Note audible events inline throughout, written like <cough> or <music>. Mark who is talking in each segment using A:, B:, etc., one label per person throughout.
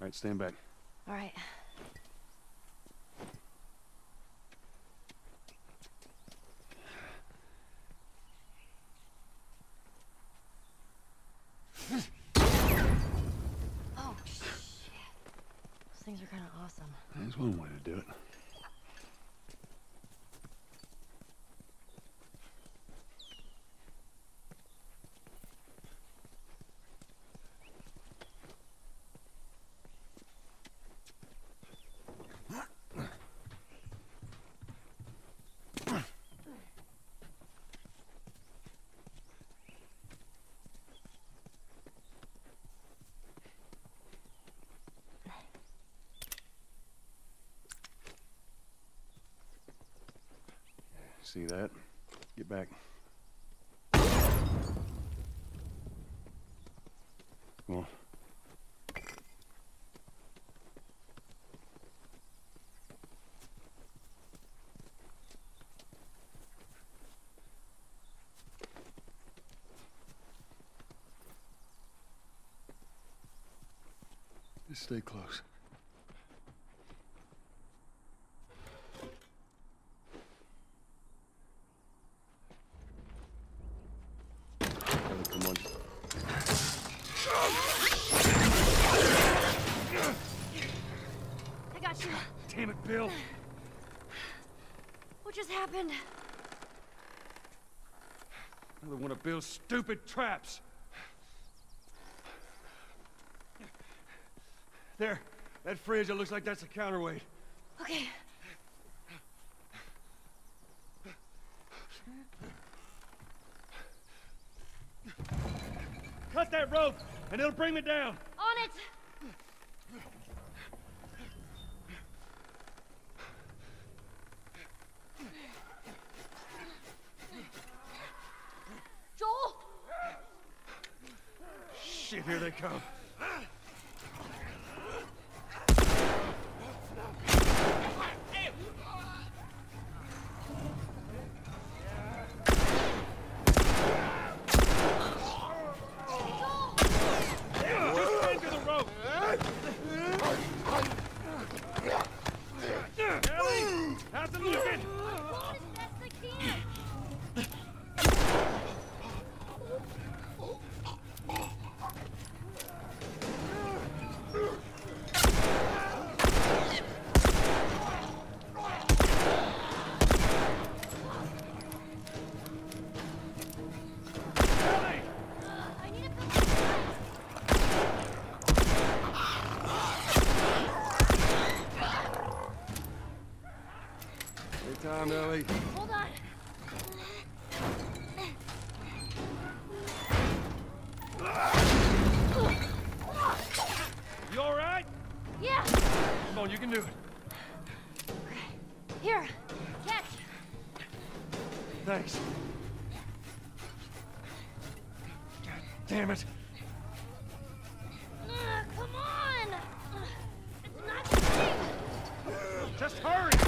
A: Right, stand back.
B: All right. Oh, shit. Those things are kind of awesome.
A: That's one way to do it. See that? Get back. Come on. Stay close. Ellie, come on.
B: I got you.
A: Damn it, Bill!
B: What just happened?
A: Another one of Bill's stupid traps. There, that fridge, it looks like that's a counterweight.
B: Okay.
A: Cut that rope, and it'll bring me down.
B: On it!
A: Shit, here they come. Just hang to the rope. Ellie, how's it looking?
B: As best I can.
A: Ellie!
B: I need a couple
A: Take time, Ellie.
B: Hold on.
A: You all right?
B: Yeah.
A: Come on, you can do it.
B: Here. Catch.
A: Thanks. God damn it.
B: Ugh, come on. It's not safe.
A: Just hurry!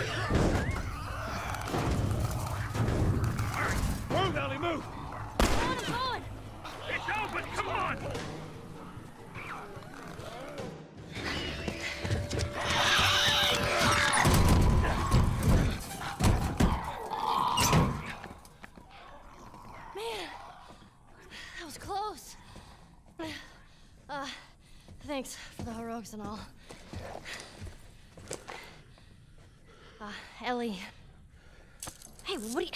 C: Move, Ellie, move!
B: Going, I'm!
D: It's open, come on!
B: Man, that was close. Uh, thanks for the heroics and all. Uh, Ellie. Hey, what are you...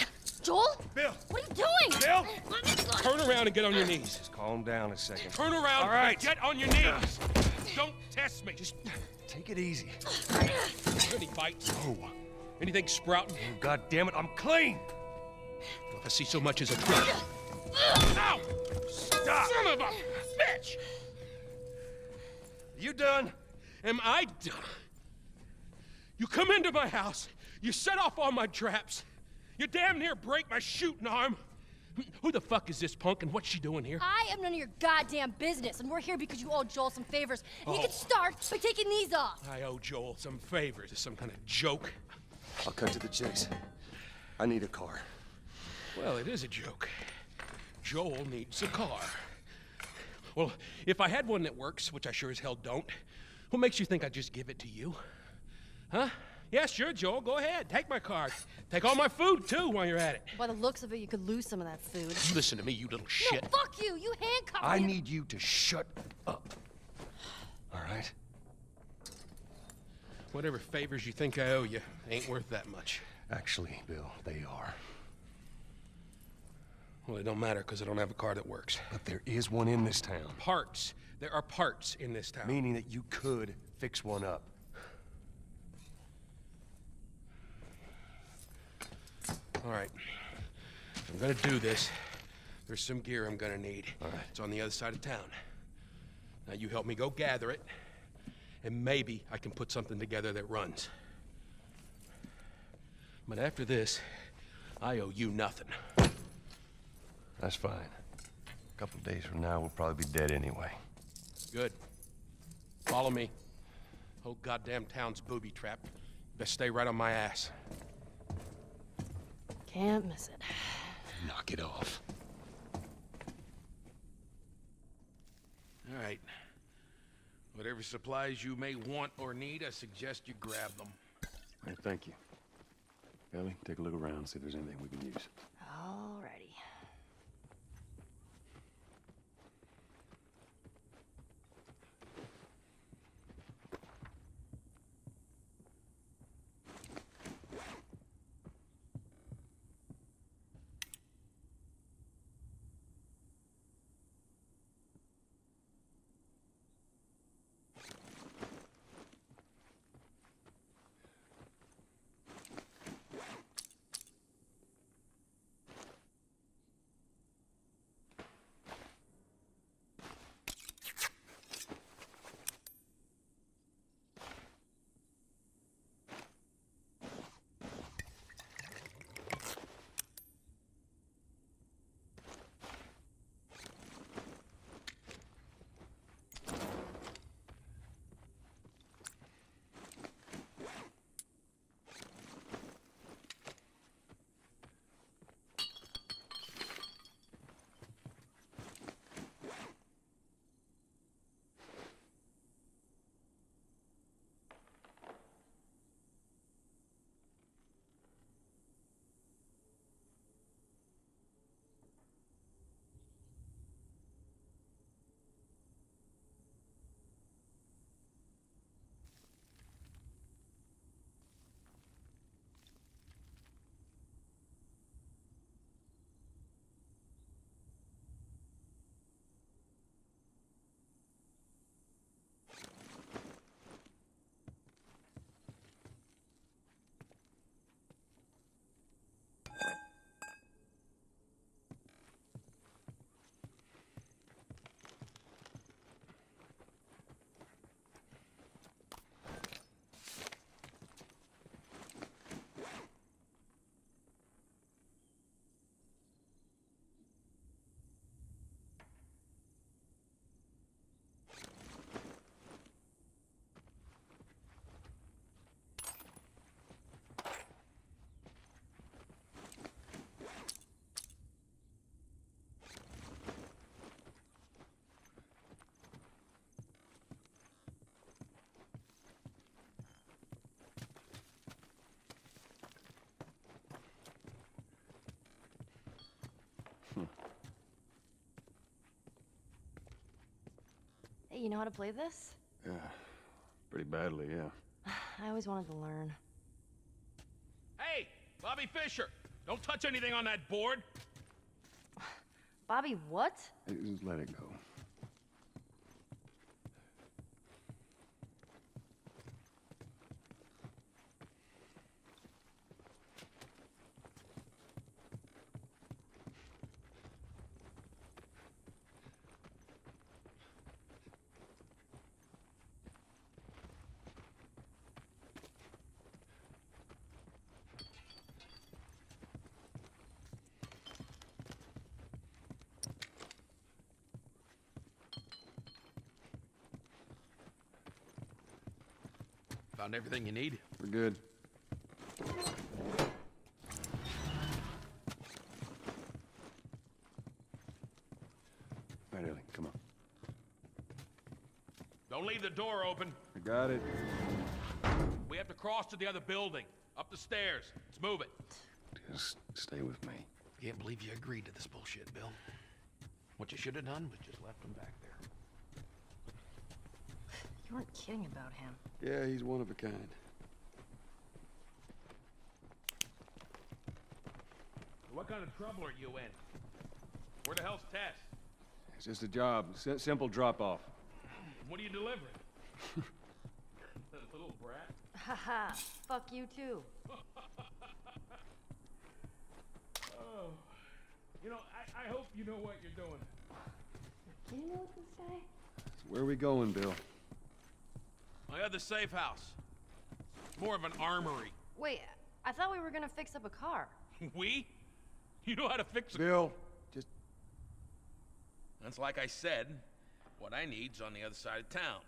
B: Joel?
C: Bill!
B: What are you doing?
C: Bill!
B: Let me go.
E: Turn around and get on your knees.
C: Just calm down a second.
E: Turn around
C: All right.
E: and get on your knees. Don't test me. Just
C: Take it easy.
E: any bites. Oh. Anything sprouting?
C: Oh, God damn it, I'm clean!
E: If I see so much as a twig. Ow!
C: Stop!
E: Son of a bitch!
C: You done?
E: Am I done? You come into my house, you set off all my traps, you damn near break my shooting arm. Who the fuck is this punk and what's she doing here?
B: I am none of your goddamn business, and we're here because you owe Joel some favors. And you
E: Oh.
B: can start by taking these off.
E: I owe Joel some favors. Is some kind of joke?
A: I'll cut to the chase. I need a car.
E: Well, it is a joke. Joel needs a car. Well, if I had one that works, which I sure as hell don't, what makes you think I'd just give it to you? Huh? Yeah, sure, Joel. Go ahead. Take my car. Take all my food, too, while you're at it.
B: By the looks of it, you could lose some of that food.
E: Listen to me, you little
B: No,
E: shit.
B: fuck you! You handcuffed
A: I
B: me.
A: need you to shut up. All right?
E: Whatever favors you think I owe you ain't worth that much.
A: Actually, Bill, they are.
E: Well, it don't matter because I don't have a car that works.
A: But there is one in this town,
E: Parts. There are parts in this town.
A: meaning that you could fix one up.
E: All right. If I'm gonna do this, there's some gear I'm gonna need.
A: All right.
E: It's on the other side of town. Now you help me go gather it, and maybe I can put something together that runs. But after this, I owe you nothing.
A: That's fine. A couple days from now, we'll probably be dead anyway.
E: Good. Follow me. Whole goddamn town's booby trapped. Best stay right on my ass.
B: Can't miss it.
A: Knock it off.
F: All right. Whatever supplies you may want or need, I suggest you grab them.
A: Hey, thank you. Ellie, take a look around, see if there's anything we can use.
B: You know how to play this?
A: Yeah. Pretty badly, yeah. <sighs>
B: I always wanted to learn.
E: Hey, Bobby Fischer! Don't touch anything on that board! <sighs>
B: Bobby, what?
A: Just let it go.
E: Found everything you need?
A: We're good. All right, Ellie, come on.
E: Don't leave the door open.
A: I got it.
E: We have to cross to the other building. Up the stairs. Let's move it.
A: Just stay with me.
E: Can't believe you agreed to this bullshit, Bill. What you should have done was just left him back there.
B: You weren't kidding about him.
A: Yeah, he's one of a kind.
E: What kind of trouble are you in? Where the hell's Tess?
A: It's just a job. S- simple drop-off.
E: What are you delivering? <laughs> that little brat?
B: Haha, fuck you too. <laughs>
E: Oh. You know, I, I hope you know what you're doing.
B: Can you know this guy?
A: Where are we going, Bill?
E: My other safe house. It's More of an armory.
B: Wait, I thought we were gonna fix up a car. <laughs>
E: we? You know how to fix a
A: Bill, just
E: That's like I said, what I need's on the other side of town.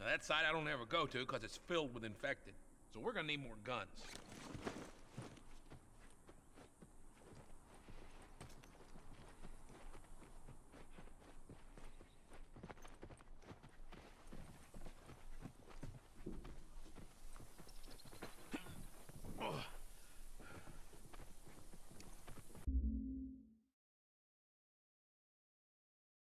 E: Now that side I don't ever go to because it's filled with infected. So we're gonna need more guns.